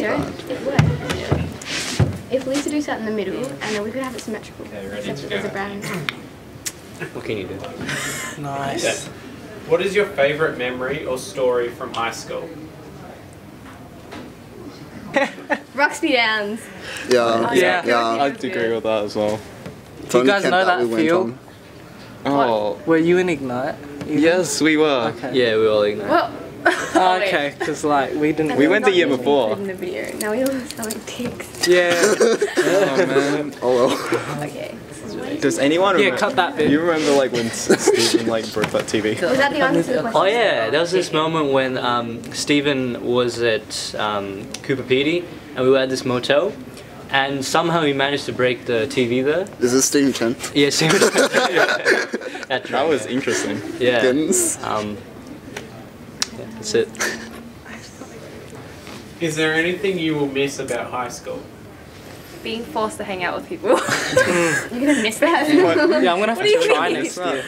we don't. It works. If Lisa do something in the middle, and then we could have it symmetrical. Okay, ready Except to it go. a brown. What can you do? Nice. Yeah. What is your favourite memory or story from high school? Roxby Downs. Oh, yeah. Yeah. Yeah. I'd agree with that as well. It's Do you guys know that we feel? on. Oh, Were you in Ignite? You- yes, we were. Okay. Yeah, we all ignite. Well. Oh, okay, because like we didn't. We went the year before. In the video. Now we all sound like dicks. Yeah. Oh man. Oh well. Okay. This is really. Does anyone yeah, remember? cut that bit. You remember like when S- Stephen like broke that TV? Was that the answer to the question? Oh yeah, there was this moment when um, Stephen was at um, Coober Pedy and we were at this motel and somehow he managed to break the TV there. Is this Stephen Chen? Yeah, he was. That's That right, was interesting. Yeah. Um, yeah, that's it. Is there anything you will miss about high school? Being forced to hang out with people. You're gonna miss that. Yeah, I'm gonna have What to try mean? next year.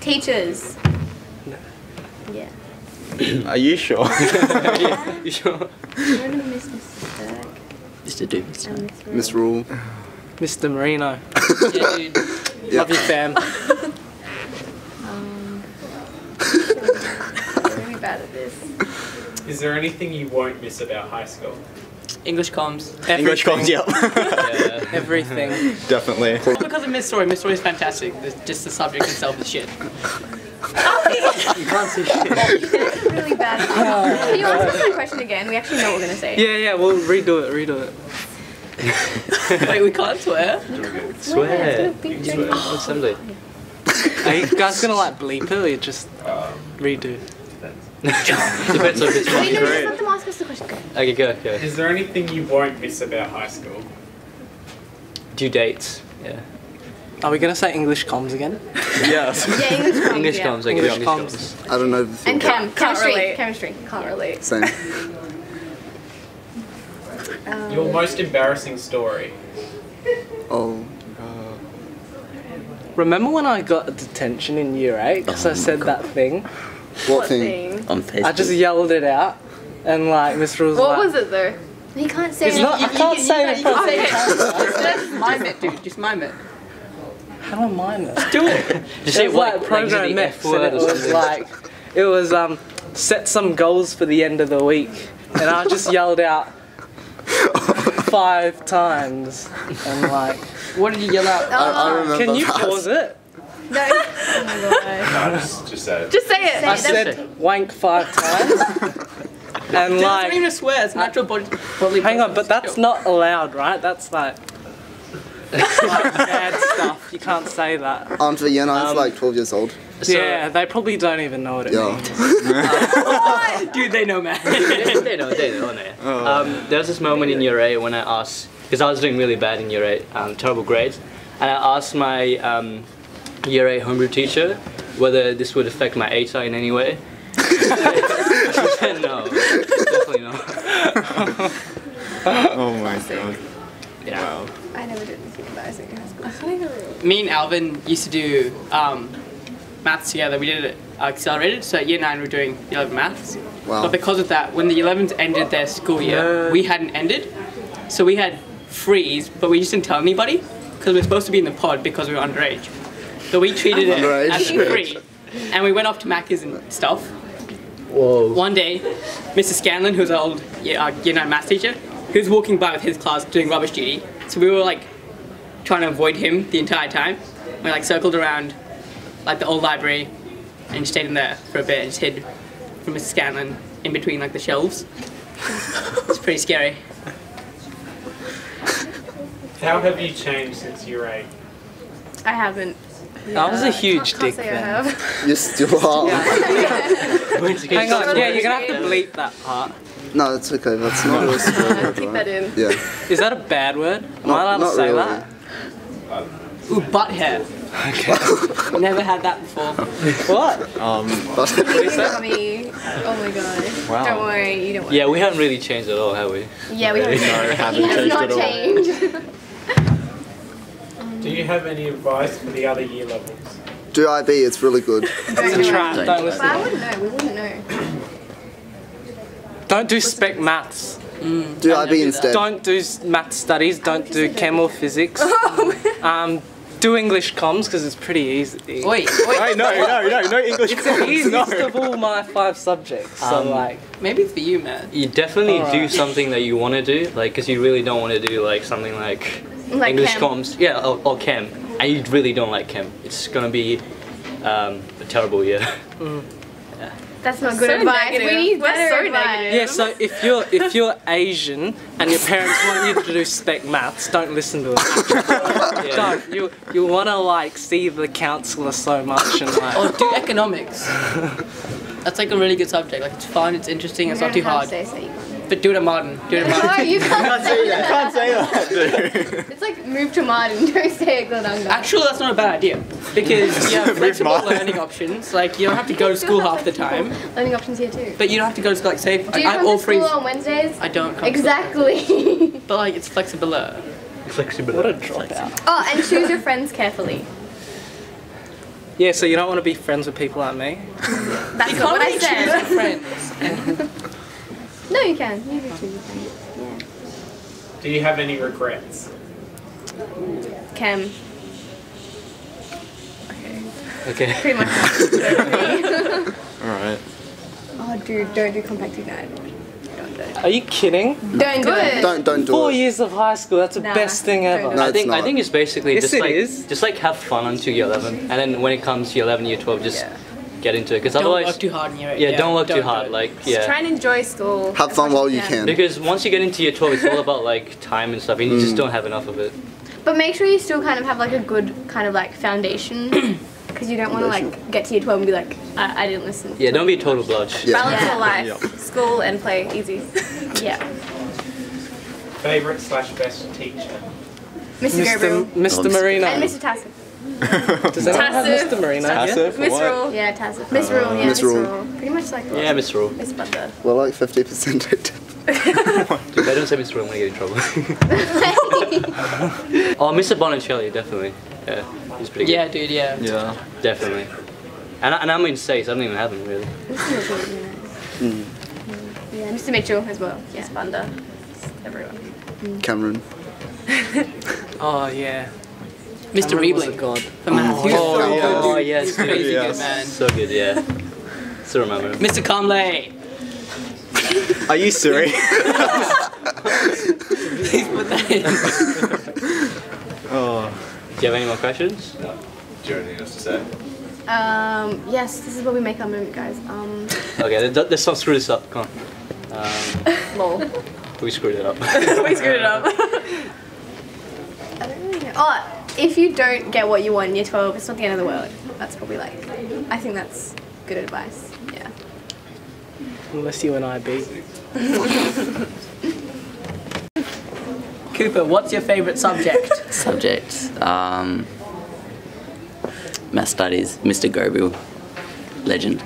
Teachers. Yeah. Are you sure? You sure? You're gonna miss Mr. Berg Mr. Davis. and Miss Rule. Miss Rule. Mr. Marino. yeah, dude. Yeah. Love you, fam. Um, I'm really bad at this. Is there anything you won't miss about high school? English comms. English comms, yeah. Yeah. Everything. Definitely. Not because of Miss Story. Miss Story is fantastic. Just the subject itself is shit. Oh, you can't see shit. really bad. Can you ask us the question again? We actually know what we're gonna say. Yeah, yeah, we'll redo it, redo it. Wait, we can't swear. Swear. it's gonna be Swear. Assembly. Are you guys gonna like bleep it or just um, redo? Depends on if it's Wait, funny. no, let them ask us the question. Go. Okay, go, go. Is there anything you won't miss about high school? Due dates. Yeah. Are we gonna say English comms again? Yes. Yeah, English comms. English yeah. comes, like English English comms. comes. I don't know the And field. chem, chemistry, relate. chemistry. Can't relate. Same. Um, Your most embarrassing story? Oh. God. Remember when I got a detention in year eight because I said that thing? What thing? On Facebook. I just yelled it out, and like Miss Rules What like, was it though? He can't say. It's not. I can't say it. in front of say it. camera. Just mime it, dude. Just mime it. How do I mind this? Do it. Just It say was what, like program the mix, F word it was like, it was um, set some goals for the end of the week, and I just yelled out five times, and like, What did you yell out? I, I remember can you that. pause it? No. Oh my god. No, just, just say it. Just say it. I said wank five times, and That's not even like, a swear. It's natural body. bodily hang on, but that's not allowed, right? That's like. like bad stuff. You can't say that. Aunt Vienna is Um, like 12 years old. So- yeah, they probably don't even know what it Yeah. means. Dude, they know, man. they know, they know, they know. Um, there was this moment in year eight when I asked, because I was doing really bad in year eight, um, terrible grades, and I asked my um, year eight homebrew teacher whether this would affect my ATAR in any way. she said no, definitely not. Oh my god. Yeah. Wow. I never did anything embarrassing in high school. Me and Alvin used to do um, maths together. We did it accelerated, so at year nine we were doing the 11 maths. Wow. But because of that, when the 11s ended their school year, No. we hadn't ended. So we had freeze, but we just didn't tell anybody because we were supposed to be in the pod because we were underage. So we treated it Underage. as free. And we went off to Macca's and stuff. Whoa. One day, Mr. Scanlon, who's our old year, uh, year 9 maths teacher, he was walking by with his class doing rubbish duty. So we were like trying to avoid him the entire time. We like circled around like the old library and just stayed in there for a bit and just hid from Mr. Scanlon in between like the shelves. it's pretty scary. How have you changed since year eight? I haven't. I was a Yeah, huge can't, dick can't say then. I have. You still are. Hang on, yeah, you're gonna have to bleep that part. No, that's okay. That's not a swear word, keep right? that in. Yeah. Is that a bad word? Am Not- I allowed to say really. that? Ooh, butt hair. Okay. Never had that before. What? Um, But Mommy. Oh my god. Wow. Don't worry, you don't worry. Yeah, we haven't really changed at all, have we? Yeah, we haven't. No, haven't changed not at all. changed. Do you have any advice for the other year levels? do IB, it's really good. It's a trap. Don't But. I wouldn't know. We wouldn't know. Don't do spec maths. Do IB instead. Don't do math studies. Don't do chem or physics. um, do English comms because it's pretty easy. Wait, wait. Hey, no, no, no, no English It's the easiest no. of all my five subjects. So Um, like, Maybe it's for you, man. You definitely do something that you want to do, like, because you really don't want to do like something like, Like English chem. comms, yeah, or, or chem, and you really don't like chem. It's gonna be um, a terrible year. yeah That's not good So advice. negative. We need We're better so advice. negative. yeah. So if you're if you're Asian and your parents want you to do spec maths, don't listen to them. Don't. You you want to like see the counselor so much and like. Or do economics. That's like a really good subject. Like it's fun, it's interesting, it's not too don't have hard. To say so you can't. But do it at Marden. Do it at No, you can't say that. Can't say that. It's like move to Marden. Don't say it, Glenunga. Actually, that's not a bad idea because you have flexible Marden. learning options. Like you don't have to go to school half the time, Learning options here too. but you don't have to go to school. Like say, Do you I have come all to three. school on Wednesdays? I don't come. Exactly. school. But like it's flexible. Flexible. What a dropout. oh, and choose your friends carefully. Yeah. So you don't want to be friends with people like me. That's You not what can't I really choose said. your friends. No, you can. You can choose your friends. Do you have any regrets? Chem. Okay. Pretty much. Alright. oh, dude, don't do compact ignite. Don't do it. Are you kidding? Don't do it. Don't don't do Four it. years of high school. That's the Nah, best thing don't ever. do No, I it's think I not. think it's basically Yes, just it like is. just like have fun until year eleven, and then when it comes to year eleven, year twelve, just get into it. Because Don't otherwise, work too hard in your yeah, don't work do too hard. Like Just yeah. try and enjoy school. Have fun while you can. Because once you get into year 12, it's all about like time and stuff, and you Mm. just don't have enough of it. But make sure you still kind of have like a good kind of like foundation. Because you don't want to like get to year 12 and be like, I, I didn't listen. Yeah, don't be a total bludge. Yeah. Balance your life, school and play, easy. Yeah. Favorite slash best teacher? Mr. Gabriel. Mr. Mr. Marino. And Mr. Tassif. Does anyone have Mr. Marino? here? Passive? Miss What? Rule. Yeah, Tassif. Oh, Miss Rule, yeah. Miss Rule. Pretty much like Yeah, Miss Rule. Miss Butter. We're like 50% it. Dude, I don't say Miss Rule, I'm gonna get in trouble. oh, Mr. Bonicelli, definitely. Yeah, he's pretty good. Yeah, dude. Yeah. Yeah. Definitely. And, I- and I'm in states, I don't even have him really. Mr. Mitchell would be nice. Yeah, Mr. Mitchell as well. Yeah. Bunda. Everyone. Cameron. Oh yeah. Mr. Cameron was a god. for math. He was Oh, so yeah. good. Oh, yes, He's dude, crazy yes. good, man. So good, yeah. Still remember him. Mr. Conley. Are you serious? Please put that in. oh. Do you have any more questions? Do you have anything else to say? Um, yes, this is where we make our moment, guys. Um, Okay, let- let- let's not screw this up. Come on. Um, Lol. we screwed it up. we screwed it up. I don't really know. Oh, if you don't get what you want in year 12, it's not the end of the world. That's probably like, I think that's good advice. Yeah. Unless you and I beat. Cooper, what's your favorite subject? subject. Um, math studies, Mr. Gobu, legend.